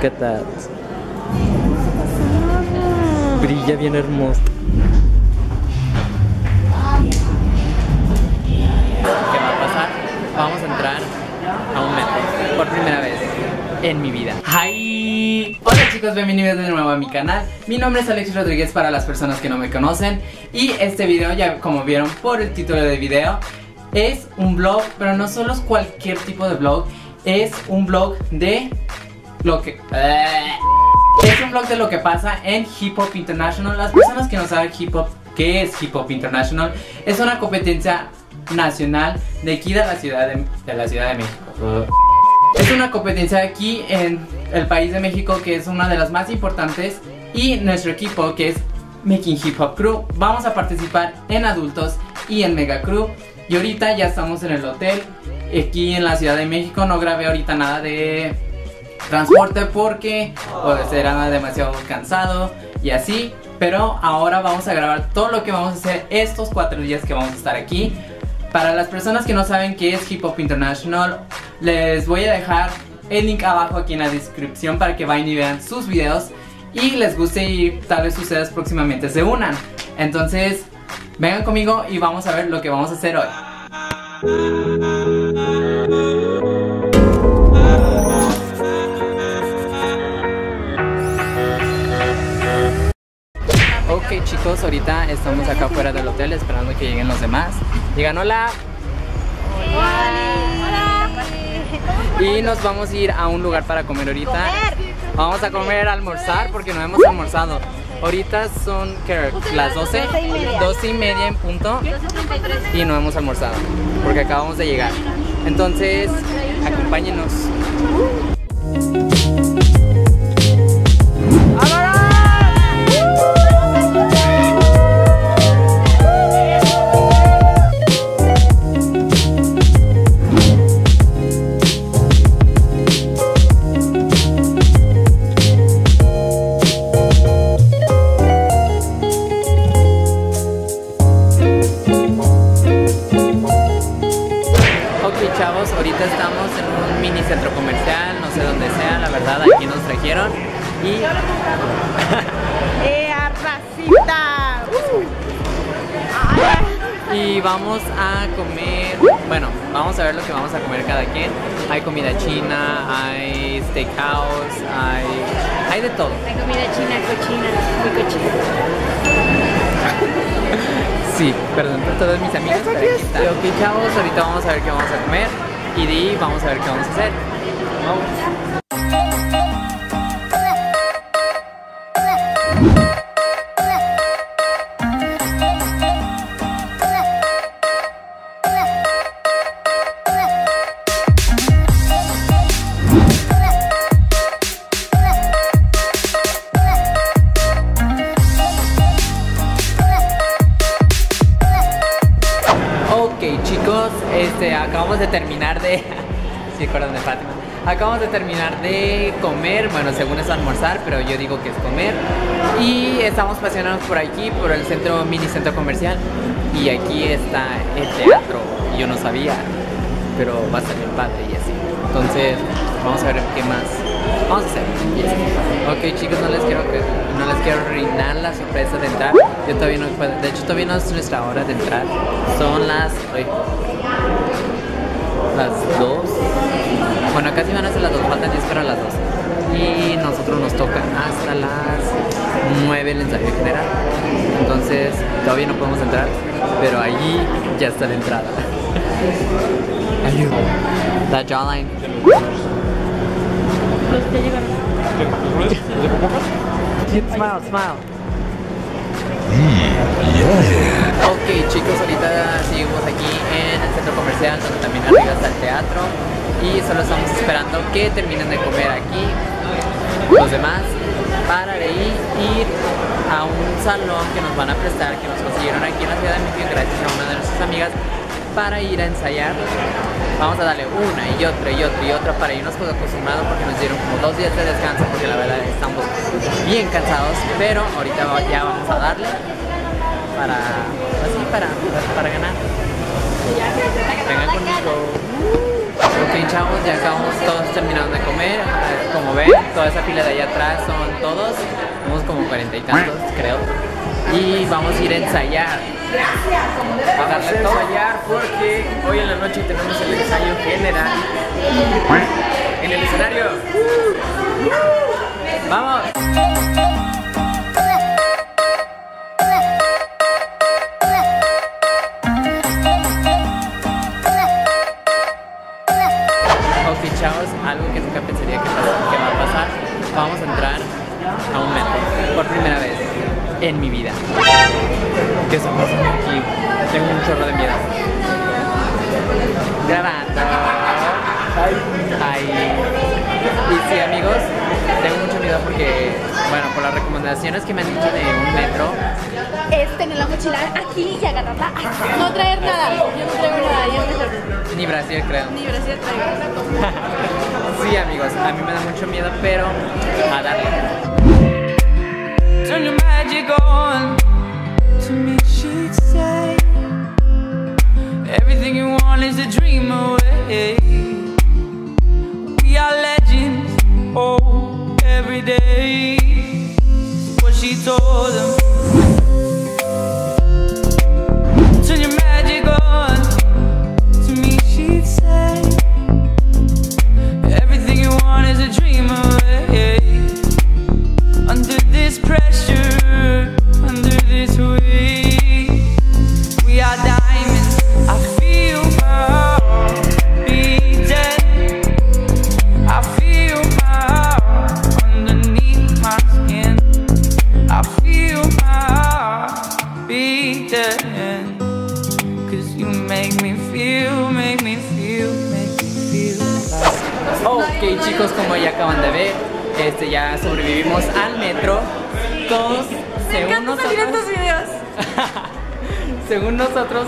¿Qué tal? Brilla bien hermoso. ¿Qué va a pasar? Vamos a entrar a un metro por primera vez en mi vida. ¡Hi! Hola chicos, bienvenidos de nuevo a mi canal. Mi nombre es Alexis Rodríguez para las personas que no me conocen. Y este video, ya como vieron por el título del video, es un blog, pero no solo es cualquier tipo de blog, es un blog de lo que... Es un blog de lo que pasa en Hip Hop International. Las personas que no saben hip hop, ¿qué es Hip Hop International? Es una competencia nacional de aquí de la ciudad de, de la ciudad de México. Es una competencia aquí en el país de México que es una de las más importantes y nuestro equipo que es Making Hip Hop Crew vamos a participar en adultos y en Mega Crew y ahorita ya estamos en el hotel aquí en la Ciudad de México no grabé ahorita nada de transporte porque pues, era demasiado cansado y así pero ahora vamos a grabar todo lo que vamos a hacer estos cuatro días que vamos a estar aquí para las personas que no saben qué es Hip Hop International, les voy a dejar el link abajo aquí en la descripción para que vayan y vean sus videos y les guste y tal vez ustedes próximamente se unan. Entonces, vengan conmigo y vamos a ver lo que vamos a hacer hoy. Ok chicos, ahorita estamos acá fuera del hotel esperando que lleguen los demás. Digan hola. Y nos vamos a ir a un lugar para comer ahorita. Vamos a comer, almorzar porque no hemos almorzado. Ahorita son las 12, 12 y media en punto y no hemos almorzado porque acabamos de llegar. Entonces, acompáñenos. Hay comida china, hay steakhouse, hay, hay de todo. Hay comida china, cochina, muy cochina. Sí, perdón por todos mis amigos, pero aquí. Ok chavos, ahorita vamos a ver qué vamos a comer y de ahí vamos a ver qué vamos a hacer. Vamos. De... sí, de Fátima. Acabamos de terminar de comer, bueno, según es almorzar, pero yo digo que es comer. Y estamos paseándonos por aquí, por el centro, mini centro comercial. Y aquí está el teatro. Yo no sabía, pero va a salir padre y así. Entonces, vamos a ver qué más vamos a hacer. Ok chicos, no les quiero no les quiero arruinar la sorpresa de entrar. Yo todavía no de hecho todavía no es nuestra hora de entrar. Son las ay, las 2. Bueno, casi van a ser las 2, faltan 10 para las 2. Y nosotros nos toca hasta las 9 el ensayo general. Entonces, todavía no podemos entrar, pero allí ya está la entrada. Ayuda. La jawline. Smile, smile. Ok chicos, ahorita seguimos aquí comercial donde también arriba está el teatro y solo estamos esperando que terminen de comer aquí los demás para ir a un salón que nos van a prestar, que nos consiguieron aquí en la Ciudad de México gracias a una de nuestras amigas para ir a ensayar. Vamos a darle una y otra y otra y otra para irnos pues acostumbrados porque nos dieron como dos días de descanso porque la verdad estamos bien cansados, pero ahorita ya vamos a darle para, así para, para ganar. Vengan conmigo. Ok, chavos, ya acabamos todos terminando de comer. Como ven, toda esa fila de allá atrás son todos. Somos como cuarenta y tantos, creo. Y vamos a ir a ensayar. Vamos a ensayar porque hoy en la noche tenemos el ensayo general en el escenario. ¡Vamos! Brasil creo. Ni Brasil traigo. Sí, amigos, a mí me da mucho miedo, pero a darle. Turn your magic on. To me, she'd say, Everything you want is a dream away. We are legends, oh, every day. What she told them. A dream al metro. Todos, según nosotros, videos. según nosotros,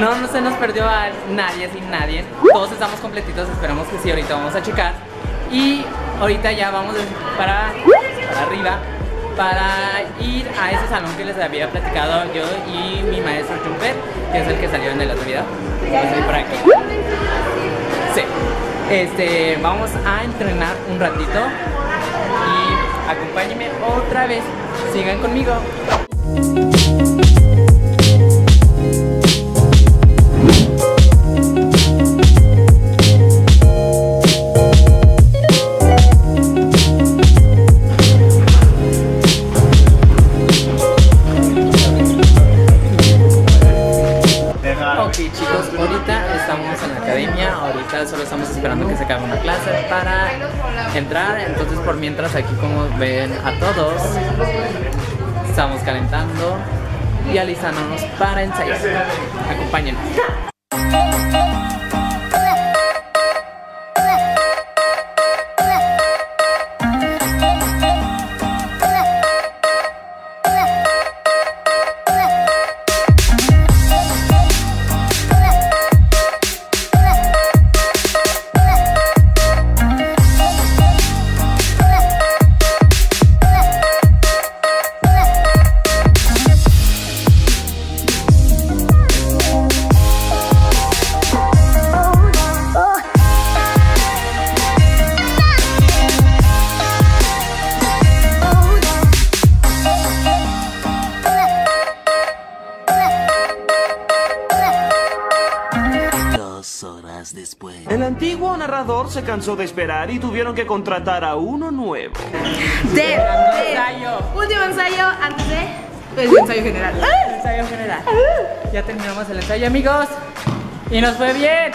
no se nos perdió a nadie sin nadie. Todos estamos completitos, esperamos que sí, ahorita vamos a checar. Y ahorita ya vamos para, para arriba para ir a ese salón que les había platicado yo y mi maestro Jumper, que es el que salió en el otro video. Estoy por aquí. Sí. Este, vamos a entrenar un ratito acompáñenme otra vez. Sigan conmigo. Para ensayar. Acompáñenos. Se cansó de esperar y tuvieron que contratar a uno nuevo. De, de Ensayo. último ensayo antes de el ensayo general. Ensayo general. Ya terminamos el ensayo amigos y nos fue bien.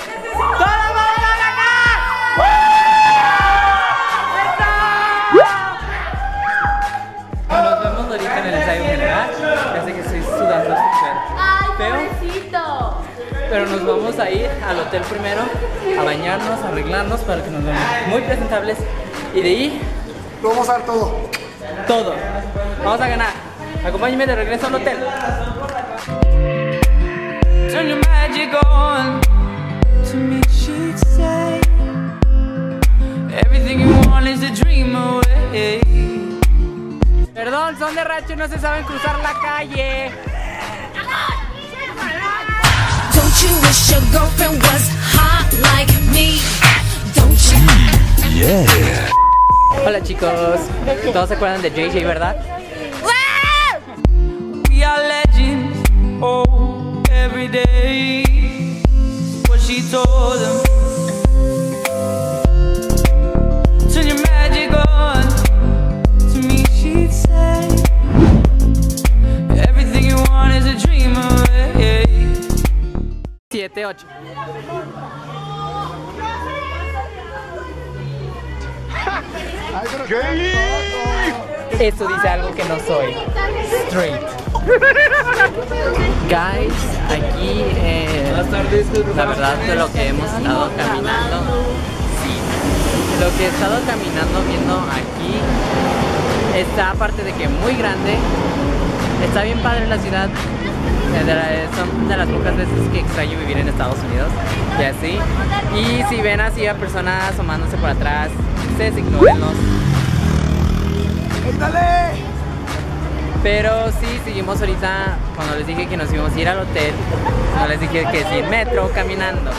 El. Pero nos vamos a ir al hotel primero bañarnos, arreglarnos para que nos veamos muy presentables. Y de ahí, Lo vamos a dar todo. todo. Vamos a ganar. Acompáñenme de regreso al hotel. Turn your magic on. To me, she'd say, Everything you want is a dream away. Perdón, son de racho y no se saben cruzar la calle. Don't you wish your girlfriend was you? Hola chicos, todos se acuerdan de JJ, ¿verdad? We are legends, oh, every day. What she told them. 7, 8. Esto dice algo que no soy. Straight. Guys, aquí eh, la verdad de lo que hemos estado caminando, sí, lo que he estado caminando viendo aquí está aparte de que muy grande, está bien padre la ciudad. De la- son de las pocas veces que extraño vivir en Estados Unidos y así. Y si ven así a personas asomándose por atrás, ustedes ignórenlos. Pero sí, seguimos ahorita, cuando les dije que nos íbamos a ir al hotel, no les dije que en metro, caminando.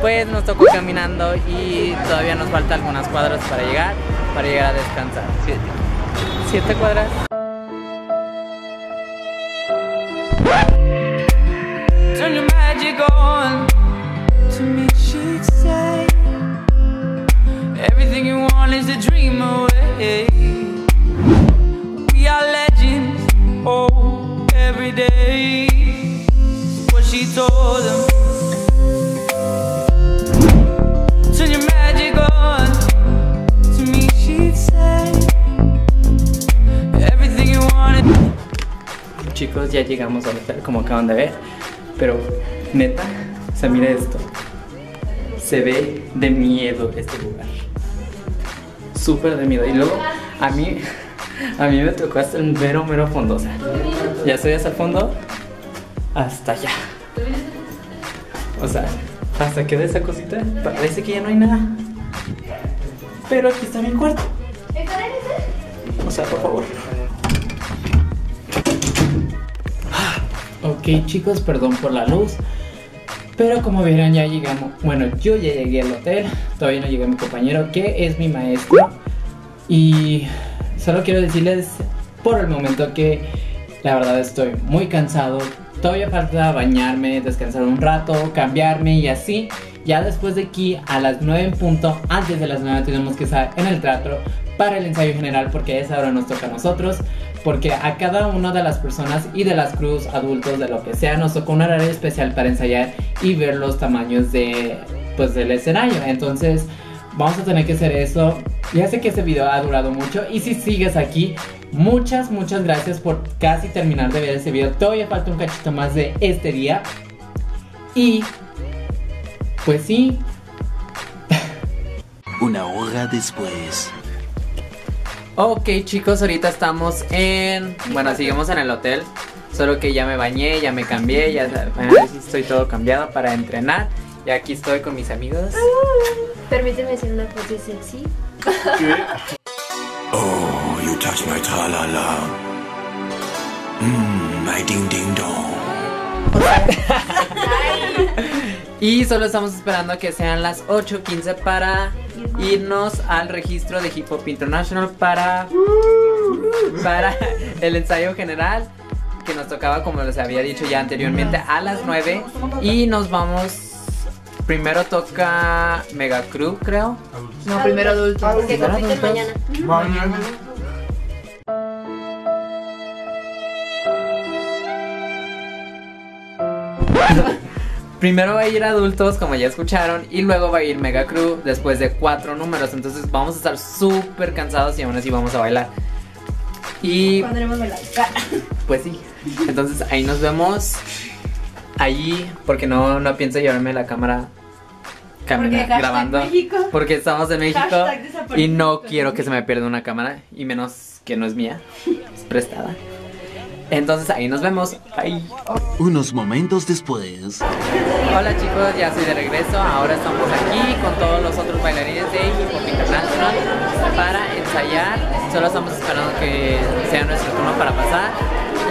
Pues nos tocó caminando y todavía nos falta algunas cuadras para llegar, para llegar a descansar. Siete, siete cuadras. Your magic. To me, she'd say. Everything you want is a dream away. We are legends, oh, every day. What she told you wanted. Chicos, ya llegamos al hotel como acaban de ver. Pero neta, o sea, mira esto. Se ve de miedo este lugar. Súper de miedo. Y luego a mí, a mí me tocó hasta el mero, mero fondo. O sea, ya estoy hasta el fondo, hasta allá. O sea, hasta que de esa cosita, parece que ya no hay nada. Pero aquí está mi cuarto. O sea, por favor. Ok chicos, perdón por la luz. Pero como verán ya llegamos, bueno yo ya llegué al hotel, todavía no llega mi compañero que es mi maestro. Y solo quiero decirles por el momento que la verdad estoy muy cansado. Todavía falta bañarme, descansar un rato, cambiarme y así. Ya después de aquí a las 9 en punto, antes de las 9 tenemos que estar en el teatro para el ensayo general porque a esa hora nos toca a nosotros. Porque a cada una de las personas y de las cruz, adultos, de lo que sea, nos tocó un horario especial para ensayar y ver los tamaños de, pues, del escenario. Entonces, vamos a tener que hacer eso. Ya sé que este video ha durado mucho y si sigues aquí, muchas, muchas gracias por casi terminar de ver este video. Todavía falta un cachito más de este día. Y, pues sí, Una hora después. Ok chicos, ahorita estamos en... Bueno, seguimos en el hotel. Solo que ya me bañé, ya me cambié, ya bueno, estoy todo cambiado para entrenar. Y aquí estoy con mis amigos. Permíteme hacer una pose sexy. Oh, you touch my tra-la-la. Mmm, my ding-ding-dong. Y solo estamos esperando que sean las 8.15 para irnos al registro de Hip Hop International para, para el ensayo general que nos tocaba, como les había dicho ya anteriormente, a las 9. Y nos vamos. Primero toca Mega Crew, creo. No, primero adulto. Porque compiten mañana. Primero va a ir adultos, como ya escucharon, y luego va a ir Mega Crew después de cuatro números. Entonces vamos a estar súper cansados y aún así vamos a bailar. Y Pondremos bailar. pues sí, entonces ahí nos vemos. Allí, porque no, no pienso llevarme la cámara camina- Porque grabando. México. Porque estamos en México y no quiero que se me pierda una cámara, y menos que no es mía, es prestada. Entonces ahí nos vemos. Bye. Unos momentos después. Hola chicos, ya estoy de regreso. Ahora estamos aquí con todos los otros bailarines de Hip Hop International para ensayar. Solo estamos esperando que sea nuestro turno para pasar.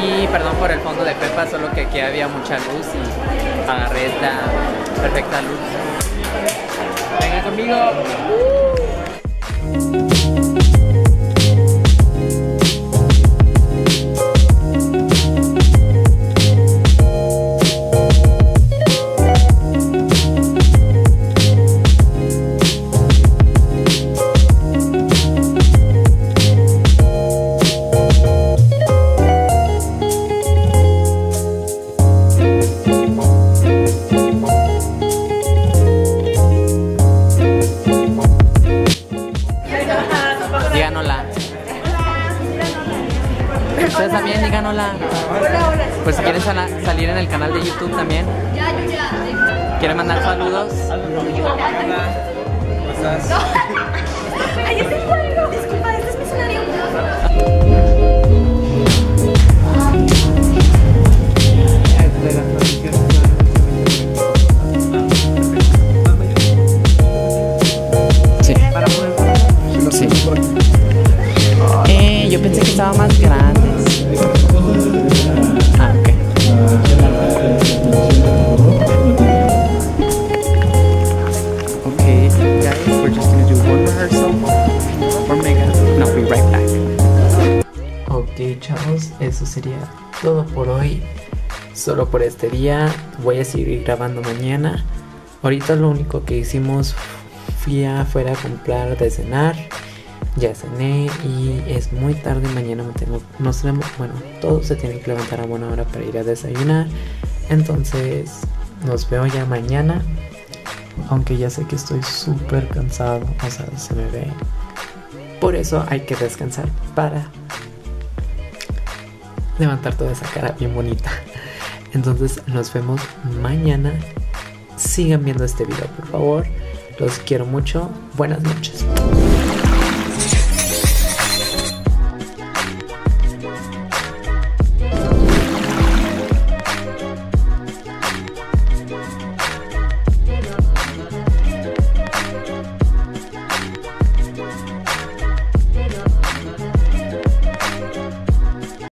Y perdón por el fondo de Pepa, solo que aquí había mucha luz y agarré esta perfecta luz. Venga conmigo. Ay, es el juego. Disculpa, este es mi escenario. Sí. Sí. Eh, yo pensé que estaba más grande. Ah, ok. Eso sería todo por hoy. Solo por este día. Voy a seguir grabando mañana. Ahorita lo único que hicimos fui afuera a comprar de cenar. Ya cené y es muy tarde. Mañana me tengo. Nos tenemos. Bueno, todos se tienen que levantar a buena hora para ir a desayunar. Entonces, nos veo ya mañana. Aunque ya sé que estoy súper cansado. O sea, se me ve. Por eso hay que descansar para levantar toda esa cara bien bonita. Entonces nos vemos mañana. Sigan viendo este video, por favor. Los quiero mucho. Buenas noches.